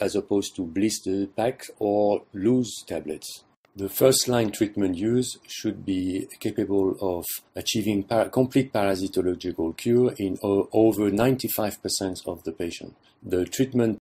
as opposed to blister packs or loose tablets. The first-line treatment used should be capable of achieving para complete parasitological cure in over 95% of the patient. The treatment